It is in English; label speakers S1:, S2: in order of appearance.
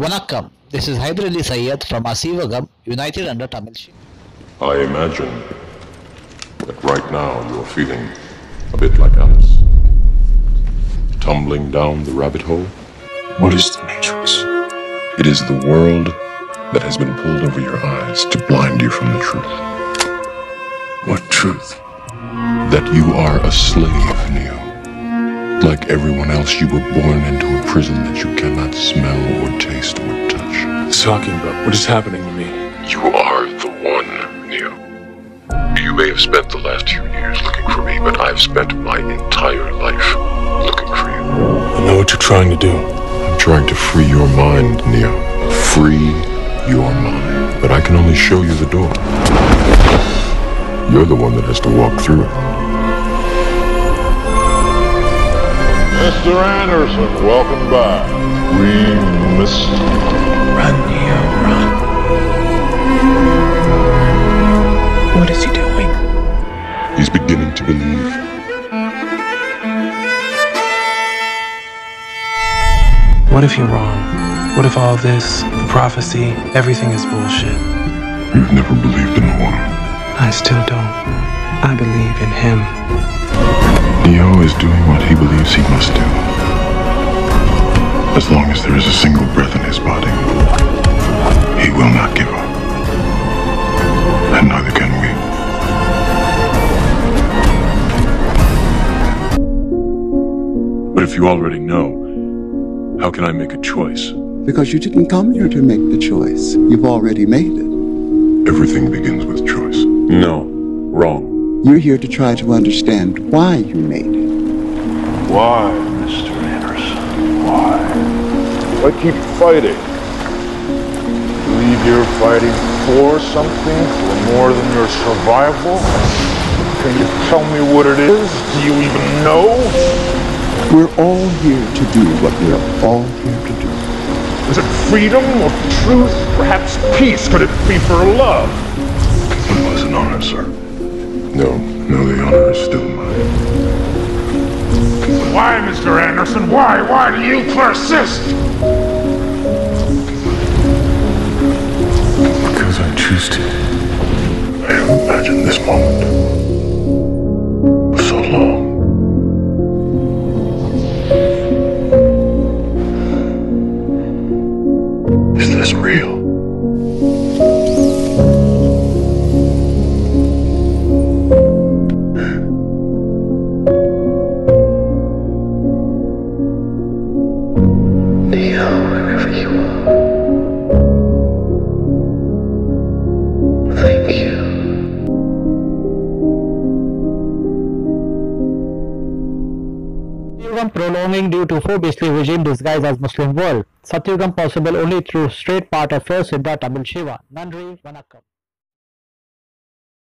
S1: Vanakkam, this is Hyder Ali Sayyed from Aaseevagam, United Under Tamil Shiva.
S2: I imagine that right now you're feeling a bit like Alice. Tumbling down the rabbit hole.
S3: What is the Matrix?
S2: It is the world that has been pulled over your eyes to blind you from the truth.
S3: What truth?
S2: That you are a slave, Neo. Like everyone else, you were born into a prison that you cannot smell or taste or touch.
S3: Talking about what is happening to me.
S2: You are the one, Neo. You may have spent the last few years looking for me, but I've spent my entire life looking for you.
S3: I know what you're trying to do.
S2: I'm trying to free your mind, Neo. Free your mind. But I can only show you the door. You're the one that has to walk through it.
S4: Mr. Anderson, welcome back. We missed you.
S3: Run, Neo, run.
S5: What is he doing?
S2: He's beginning to believe.
S6: What if you're wrong? What if all this, the prophecy, everything is bullshit?
S2: You've never believed in one.
S6: I still don't. I believe in him.
S2: Neo is doing what he
S3: But if you already know, how can I make a choice?
S7: Because you didn't come here to make the choice. You've already made it.
S2: Everything begins with choice.
S3: No. Wrong.
S7: You're here to try to understand why you made it.
S4: Why, Mr. Anderson? Why? Why keep fighting? Believe you're fighting for something, for more than your survival? Can you tell me what it is? Do you even know?
S7: We're all here to do what we're all here to do.
S4: Is it freedom or truth? Perhaps peace? Could it be for love?
S2: It was an honor, sir. No, no, the honor is still mine.
S4: Why, Mr. Anderson? Why? Why do you persist?
S5: You.
S1: Satyugam prolonging due to four beastly regime disguised as Muslim world. Satyugam possible only through straight path of first Siddha Tamil Shiva. Nandri Vanakkam.